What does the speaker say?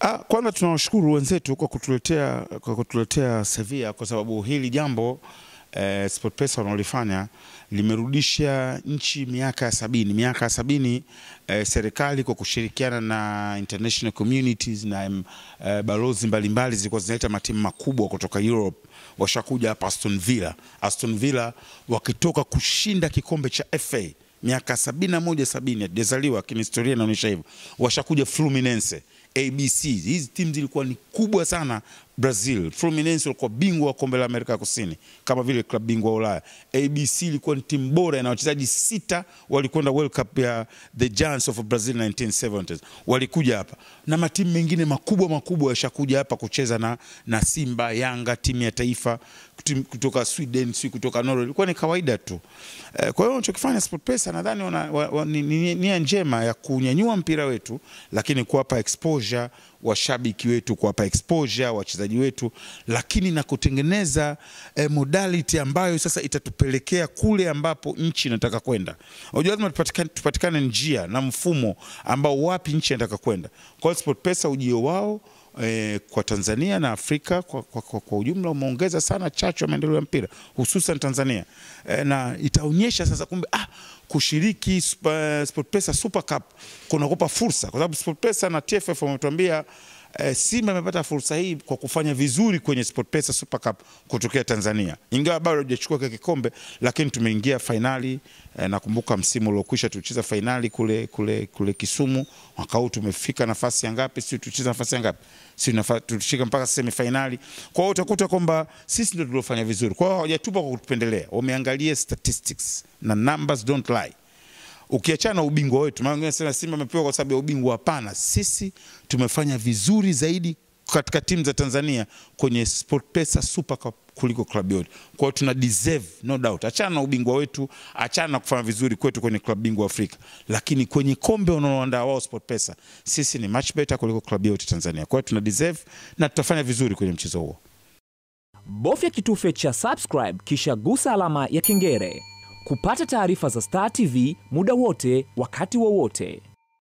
Ah, kwanza tunawashukuru wenzetu kwa kutuletea kwa kutuletea Sevilla kwa sababu hili jambo eh, SportPesa wanaolifanya limerudisha nchi miaka ya sabini. Miaka ya sabini eh, serikali kwa kushirikiana na international communities na eh, balozi mbalimbali zilikuwa zinaleta matimu makubwa kutoka Europe washakuja hapa Aston Villa. Aston Villa wakitoka kushinda kikombe cha FA miaka sabini na moja sabini ajazaliwa lakini historia inaonyesha hivyo. Washakuja Fluminense ABC. Hizi timu zilikuwa ni kubwa sana Brazil. Fluminense walikuwa bingwa wa kombe la Amerika Kusini kama vile klabu bingwa wa Ulaya. ABC ilikuwa ni timu bora na wachezaji sita walikwenda World Cup ya the Giants of Brazil 1970s. Walikuja hapa na matimu mengine makubwa makubwa yashakuja hapa kucheza na, na Simba, Yanga, timu ya taifa kutoka Sweden, si kutoka Norway. Ilikuwa ni kawaida tu. Eh, Kwa hiyo wanachokifanya SportPesa nadhani wana- wa- wa- ni ni- nia njema ya kunyanyua mpira wetu, lakini kuwapa exposure washabiki wetu, kuwapa exposure wachezaji wetu, lakini na kutengeneza eh, modality ambayo sasa itatupelekea kule ambapo nchi inataka kwenda. Unajua lazima tupatikane, tupatikane njia na mfumo ambao wapi nchi inataka kwenda. Kwa hiyo SportPesa ujio wao eh, kwa Tanzania na Afrika kwa, kwa, kwa, kwa ujumla umeongeza sana chachu ya maendeleo ya mpira hususan Tanzania. Eh, na itaonyesha sasa kumbe ah, kushiriki Sp- SportPesa Super Cup kunakupa fursa, kwa sababu SportPesa na TFF wametuambia eh, Simba imepata fursa hii kwa kufanya vizuri kwenye SportPesa Super Cup kutokea Tanzania, ingawa bado hajachukua kile kikombe, lakini tumeingia fainali eh, nakumbuka msimu uliokwisha tulicheza fainali kule, kule, kule Kisumu. Mwaka huu tumefika nafasi ya ngapi? Si tulicheza nafasi ya ngapi? Si tulishika mpaka semi fainali. Kwa hiyo utakuta kwamba sisi ndio tuliofanya vizuri. Kwa hiyo hawajatupa kwa kutupendelea, wameangalia statistics na numbers don't lie ukiachana na ubingwa wetu, maana wengine sema Simba amepewa kwa sababu ya ubingwa. Hapana, sisi tumefanya vizuri zaidi katika timu za Tanzania kwenye SportPesa Super Cup kuliko klabu yote. Kwa hiyo tuna deserve no doubt, achana na ubingwa wetu, achana na kufanya vizuri kwetu kwenye klabu bingwa Afrika, lakini kwenye kombe wanaoandaa wao SportPesa, sisi ni much better kuliko klabu yote Tanzania. Kwa hiyo tuna deserve na tutafanya vizuri kwenye mchezo huo. Bofya kitufe cha subscribe kisha gusa alama ya kengele kupata taarifa za Star TV muda wote, wakati wowote.